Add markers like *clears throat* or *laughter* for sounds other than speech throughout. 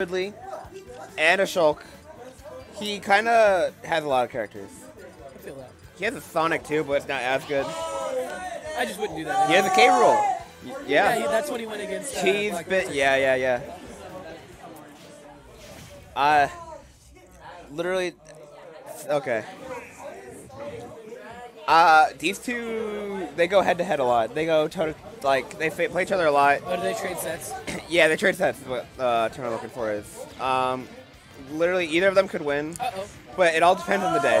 Ridley and a Shulk. He kind of has a lot of characters. I feel that. He has a Sonic too, but it's not as good. I just wouldn't do that. He has a K. Rool. Yeah, Yeah. that's when he went against. Uh, Black bit. Panther. Yeah, yeah, yeah. Uh, literally. Okay. Uh, these two, they go head to head a lot. They go toe to, like, they fa- play each other a lot. Oh, do they trade sets? *clears throat* Yeah, they trade sets. is What uh, term I'm looking for is. Um, literally, either of them could win, Uh oh. but it all depends on the day.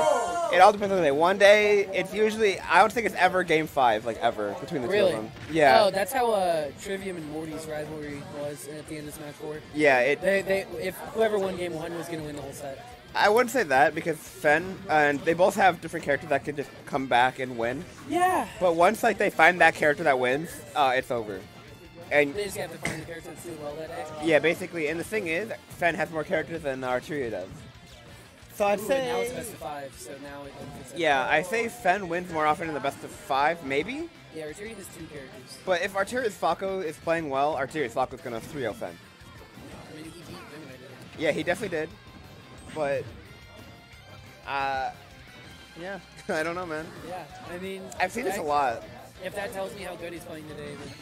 It all depends on the day. One day, it's usually I don't think it's ever game five, like ever between the Really? two of them. Yeah, Oh, that's how uh, Trivium and Morty's rivalry was at the end of Smash Four. yeah. It. They, they, if whoever won game one was gonna win the whole set. I wouldn't say that because Fenn and they both have different characters that can just come back and win. Yeah. But once like they find that character that wins, uh, it's over. And They just have to find the character that's doing well that day. yeah, basically, and the thing is, Fenn has more characters than Artiria does. So I'd Ooh, and now it's say, best of five, so now it yeah. I say Fenn wins more often in the best of five, maybe. Yeah, Artiria has two characters. But if Artiria's Falco is playing well, Artiria's Falco's gonna 3-0 Fenn. I mean, he beat. Yeah, he definitely did. But, uh, yeah, *laughs* I don't know, man. Yeah, I mean, I've seen this a lot. If that tells me how good he's playing today, then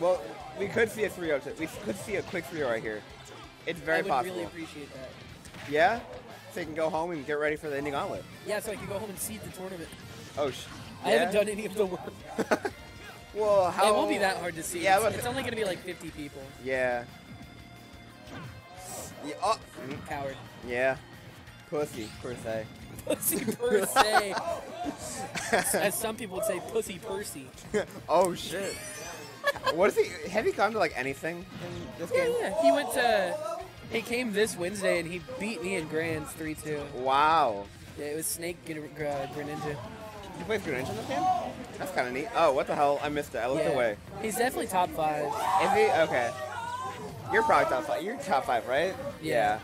Well, we could see a 3-0. t- We could see a quick 3-0 right here. It's very I would possible. really appreciate that. yeah? So you can go home and get ready for the ending gauntlet. Yeah, so I can go home and seed the tournament. Oh, sh- I haven't done any of the work. *laughs* well, how... It won't be that hard to see. Yeah, it's, but- it's only gonna be like 50 people. Yeah. Yeah, oh, Coward. yeah. Pussy, per se. Pussy per se. As some people would say, pussy Percy. *laughs* oh, shit. what is he... Have he gone to, like, anything in this Yeah, game? yeah. He went to. He came this Wednesday and he beat me in Grands 3 2. Wow. Yeah, it was Snake Gr- Gr- uh, Greninja. You play Greninja in this game? That's kind of neat. Oh, what the hell? I missed it. I looked Yeah. away. He's definitely top five. Is he? Okay. You're probably top five. You're top five, right? Yeah.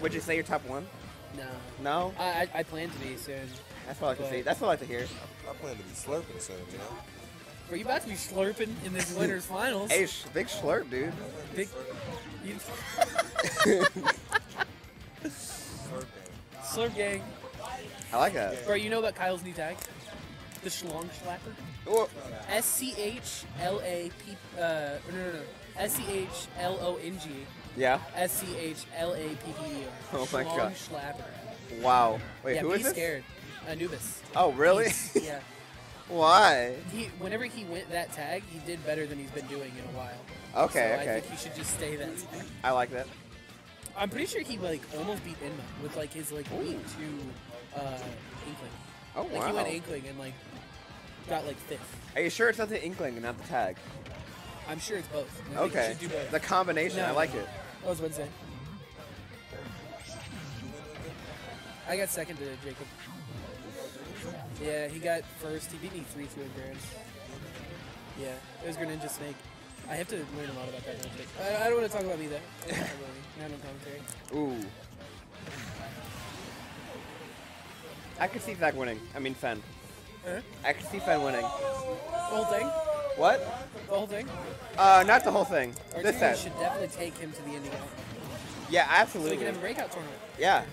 Would you say you're top one? No. No? I, I, I plan to be soon. That's what I like to see. That's what I like to hear. I plan to be slurping soon, you know? Are you about to be slurping in this winner's *laughs* finals? Hey, sh- big slurp, dude. Big. *laughs* You, Slurping. slurp gang. I like that. Bro, you know about Kyle's new tag? The Schlong Schlapper? S C H L A P. Uh, no, no, no. S C H L O N G. yeah. S C H L A P P E R. Oh my God. Schlapper. Wow. Wait, yeah, who be this? scared. Anubis. Oh, really? *laughs* yeah. Why? He, whenever he went that tag, he did better than he's been doing in a while. Okay, so I think he should just stay that tag. I like that. I'm pretty sure he like almost beat Inma with like his like week two uh, Inkling. Oh, Like wow. he went Inkling and like got like fifth. Are you sure it's not the Inkling and not the tag? I'm sure it's both. I Okay. should do both. The combination, No. I like it. That was Wednesday. I got second to Jacob. Yeah, he got first. He beat me 3 2 in Grands. Yeah, it was Greninja Snake. I have to learn a lot about that matchup. I, I don't want to talk about me though. I don't wanna talk about me. Not on commentary. Ooh. I could see Zach winning. I mean, Fenn. Huh? I could see Fenn winning. The whole thing? What? The whole thing? Uh, not the whole thing. Or This you set. should definitely take him to the out. Yeah, So we can have a breakout tournament. Yeah.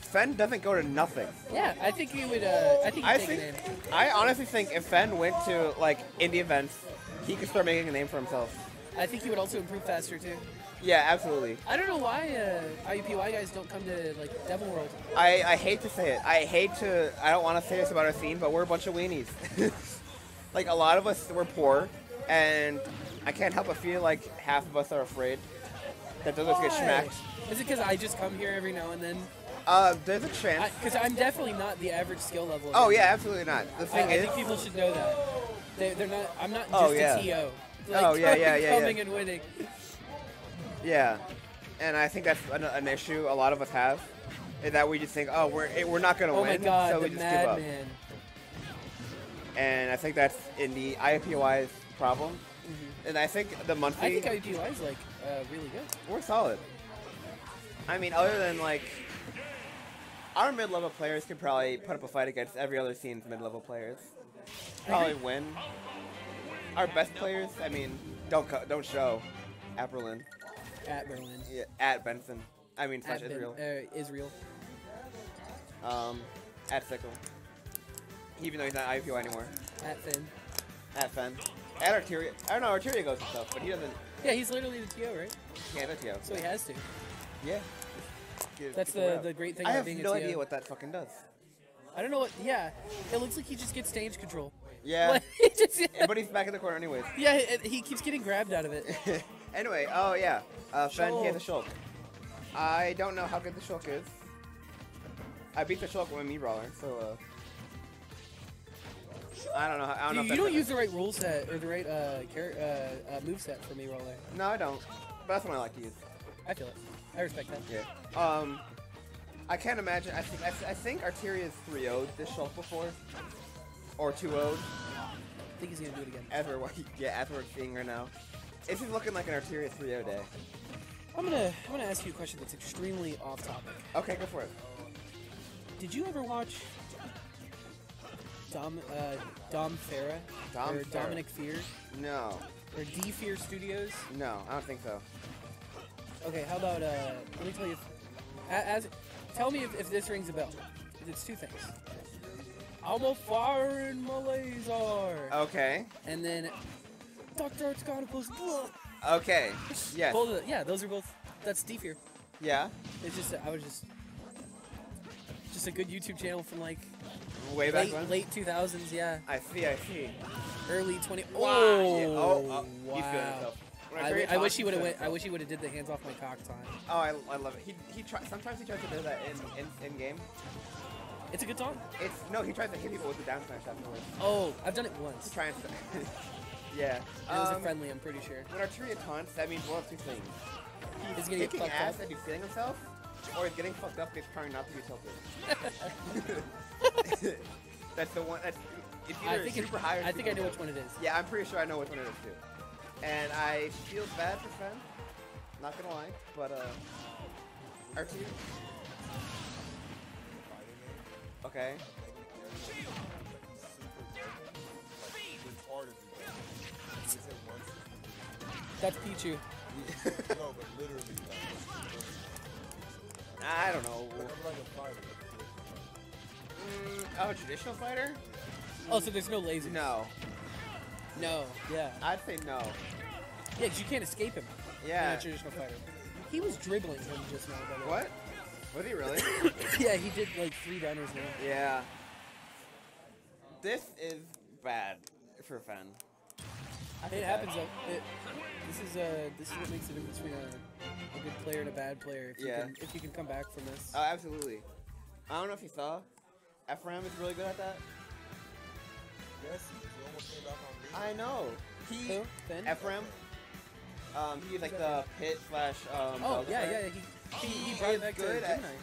Fenn doesn't go to nothing. Yeah, I think he would. Uh, I think he'd I take think. I honestly think if Fenn went to like indie events, he could start making a name for himself. I think he would also improve faster too. Yeah, absolutely. I don't know why uh, IUPUI guys don't come to like Devil World. I, I hate to say it. I hate to. I don't want to say this about our scene, but we're a bunch of weenies. *laughs* like a lot of us, we're poor, and I can't help but feel like half of us are afraid that they'll get smacked. Is it because I just come here every now and then? Uh, there's a chance. Because I'm definitely not the average skill level. oh yeah, absolutely not. The I, thing I is, think people should know that. They, they're not. I'm not just Oh, a yeah. TO. Oh, yeah, yeah, *laughs* yeah, Coming yeah. and winning. yeah, and I think that's an, an issue a lot of us have. Is that we just think, oh, we're eh, we're not gonna Oh win, God, so we just give up. And I think that's in the IPOI's problem. And I think the monthly. Mm-hmm. I think IUPUI is like uh, really good. We're solid. I mean, other than like our mid-level players could probably put up a fight against every other scene's mid-level players. Probably win. Our best players, I mean, don't co- don't show. Apperlin. At Berlin. Yeah, at Benson. I mean, slash At Ben- Israel. uh, Israel. Um, at Sickle. Even though he's not IPO anymore. At Finn. At Fenn. At Artiria. I don't know, Artiria goes and stuff, but he doesn't. Yeah, he's literally the TO, right? Yeah, that's TO. So he has to. Yeah. That's the, the great thing I about have no idea what that fucking does. I don't know what. Yeah, it looks like he just gets stage control. Yeah. Like, *laughs* he just, Yeah, but he's back in the corner anyways. yeah, he, he keeps getting grabbed out of it. *laughs* anyway, oh yeah. Uh, Fenn, he has a Shulk. Shulk. I don't know how good the Shulk is. I beat the Shulk with Mii Brawler, so uh. I don't know. how- I don't know. you if you don't use the right rule set or the right uh, uh, uh, move set for me, roller. No, I don't. But that's one I like to use. I feel it. I respect that. Yeah. Um, I can't imagine. I think I, th- I think Artiria's 3-0'd this Shulk before, or 2-0'd. I think he's gonna do it again. We're wa- *laughs* yeah, as we're seeing right now. This is looking like an Artiria 3-0 day. I'm gonna I'm gonna ask you a question that's extremely off topic. Okay, go for it. Did you ever watch Dom uh, Dom Farah Dom or Farah. Dominic Fear No, or D Fear Studios? no, I don't think so. Okay, how about uh, let me tell you. a- As tell me if, if this rings a bell. It's two things. I'm a foreign Malaysian. Okay. And then Dr. Articanopoulos. Okay. *laughs* Yes. Both of the, yeah, those are both. That's D Fear. Yeah. It's just I was just just a good YouTube channel from like Way back late when. late 2000s. Yeah, I see. I see. early 20. Wow. Oh, Yeah. Oh, oh, wow. he's feeling himself. I, I wish he would have went. I wish he would have did the hands off my cock time. Oh, I, I love it. He he try, sometimes he tries to do that in, in in game. It's a good song. It's no, he tries to hit people with the down smash afterwards. Oh, I've done it once. He's trying to. *laughs* yeah. It was a Um, friendly. I'm pretty sure. When Artiria taunts, that means one of two things. He's, He's gonna get kicking fucked ass up. and he's feeling himself, *laughs* or he's getting fucked up because he's trying not to be tilted. *laughs* that's the one. That's it's I think it, super high or I think I know low. which one it is. Yeah, I'm pretty sure I know which one it is too. And I feel bad for Fenn. Not gonna lie, but uh, Artiria. Okay. That's Pichu. *laughs* No, but literally, I don't know. I'm a. Mm, oh, a traditional fighter? Oh, so there's no laser. No. No. Yeah. I'd say no. Yeah, 'cause you can't escape him. in Yeah. a traditional fighter. He was dribbling him just now. By the. What? Was he really? *coughs* yeah, he did like three downers now. yeah. This is bad for Fenn. I It bad. happens though. It, this is uh, this is what makes the difference between a, a good player and a bad player. If you Yeah. can, if you can come back from this. Oh, absolutely. I don't know if you saw. Ephraim is really good at that. Yes, he almost came back on me. I know. He. Who? Finn? Ephraim. Um, he's like the pit slash. Um, Oh Belgian yeah, player. yeah. He, he, he He brought it is back to good at- Gemini.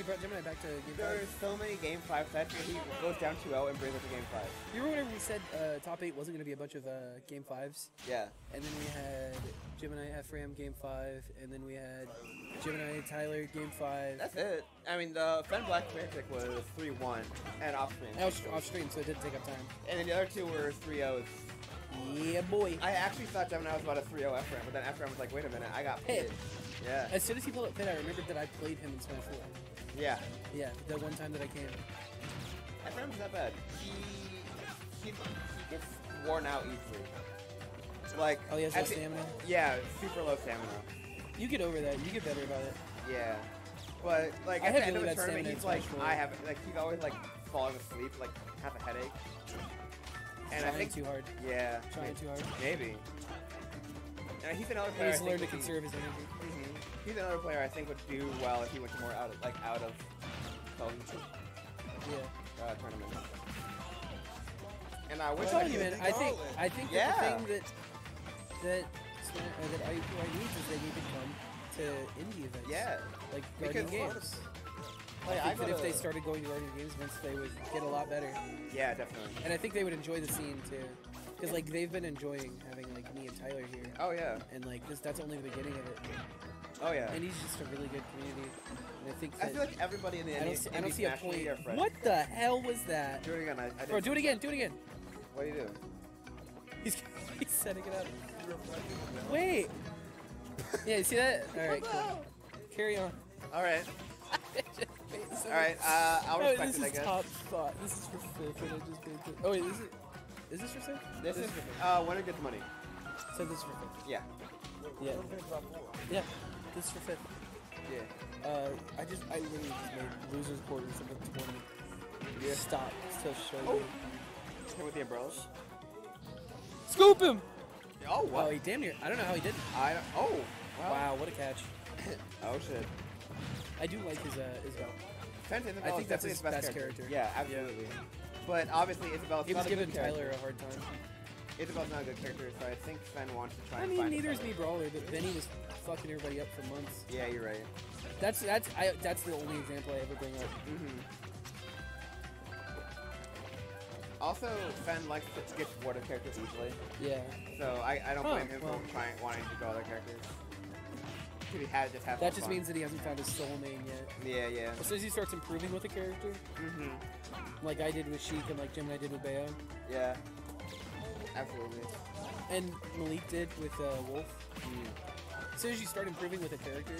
He brought Gemini back to Game There's Five. so many game five sets where he goes down 2-0 and brings us to game five. You remember whenever we said uh, top eight wasn't going to be a bunch of uh, Game Fives, Yeah. and then we had Gemini Ephraim Game Five, and then we had Gemini Tyler Game Five. That's it. I mean, the Fenn Black pick was 3-1 and off screen. That was off-screen, so it didn't take up time. And then the other two were 3-0s. Yeah, boy. I actually thought Gemini was about a 3-0 Ephraim, but then Ephraim was like, wait a minute, I got Pit. Yeah. As soon as he pulled up Pit, I remembered that I played him in Smash 4. Yeah. Yeah, the one time that I came. Ephraim's not bad. He, he, he gets worn out easily. Like, Oh, he has low stamina. Yeah, super low stamina. You get over that. You get better about it. Yeah. But, like, I at the end of the tournament, he's like, I have, like, he's always, like, falling asleep, like, have a headache. And Trying I think, too hard. yeah. Trying too hard. Maybe. And he's another He player. I needs to think learn to conserve his energy. He's another player I think would do well if he went to more out of like out of Yeah. uh, tournament. And I wish I telling could. I think I think that the thing that that uh, that IUPUI needs is they need to come to indie events. Yeah. Like Guardian Games. Like, I I that if they started going to Guardian Games events, they would get a lot better. Yeah, definitely. And I think they would enjoy the scene too, because like they've been enjoying having like me and Tyler here, Oh yeah. and like this that's only the beginning of it. Oh yeah. And he's just a really good community. And I think I feel like everybody in the I don't see, I don't see a point. Are. What the hell was that? Do it again. I, I Bro, do it again. Do it again. What do you do? He's *laughs* he's setting it up. Wait. Yeah, you see that? *laughs* All right, cool. Carry on. All right. All *laughs* All right. Uh, I'll Oh, respect this it. I is guess. top spot. This is for fifth, and I just did it. Oh wait, is it? Is this for fifth? This is for fifth. uh, winner gets money. So this is for fifth. Yeah. Yeah, Don't finish top four. yeah. This is for fifth. Yeah. Uh, I just, I literally just made losers quarters of the tournament. Yeah. Stop to show Oh. you. Hit with the umbrellas. Scoop him! Oh Oh, what? he damn near. I don't know how he did. it. I oh. Wow. Wow, what a catch. *coughs* Oh shit. I do like his uh, Isabel. Fenn's Isabel I think that's his his best, best character. character. Yeah, absolutely. But obviously Isabel's He was giving good character. Tyler a hard time. Isabel's not a good character, so I think Sven wants to try I mean, neither is Mii Brawler, but Benny was fucking everybody up for months. Yeah, you're right. That's that's I that's the only example I ever bring up. hmm Also, Fenn likes to bored of characters easily, Yeah. so I, I don't Huh, blame him well. for trying wanting to go other characters. He had just have That just fun. means that he hasn't found his soul main yet. Yeah, yeah. As soon as he starts improving with a character, mm -hmm. like I did with Sheik and like Gemini did with Bayo, Yeah. Absolutely. and Malik did with uh, Wolf. Mm. As soon as you start improving with a character,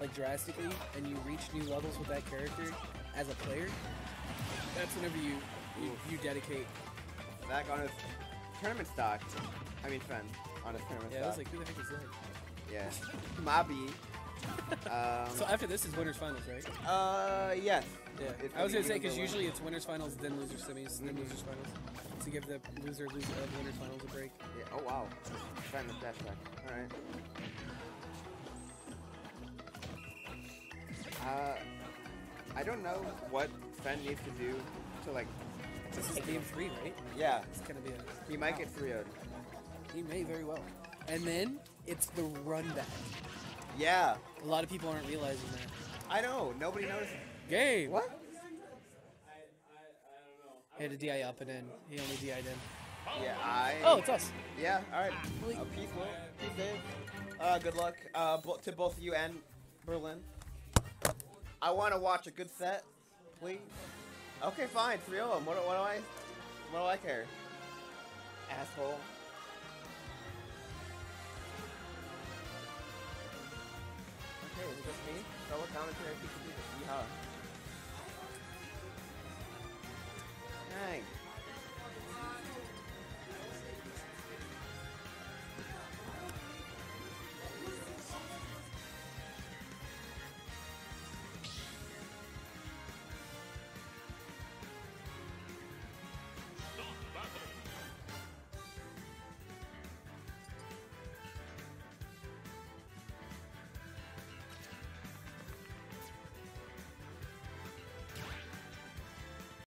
like drastically, and you reach new levels with that character as a player, that's whenever you you, you dedicate. Back on his tournament stock. I mean, friend on his tournament Yeah, I was like, who the heck is that? yeah. Mabi. *laughs* Um, So after this is winners finals, right? uh, yes. Yeah. It's I was gonna say because usually it's winners finals, then losers semis, then Mhm. losers finals, to give the loser loser of winners finals a break. Yeah. Oh wow. Fenn the dash back. All right. Uh, I don't know what Fenn needs to do to like. This is game three, right? Yeah, It's gonna be a. he might get 3 0 He may very well. And then it's the run back. Yeah, A lot of people aren't realizing that. I know. Nobody noticed. Game. What? He had to DI up and then he only DI'd in. Yeah, I. Oh, it's us. Yeah. All right. Uh, peace, Will. Peace, Dave. Uh, good luck uh, bo- to both you and Berlin. I want to watch a good set, please. Okay, fine. Three of them. What, do- what do I? What do I care? Asshole. Okay, is it just me? Fellow commentary, Pikachu. Yeehaw. Dang.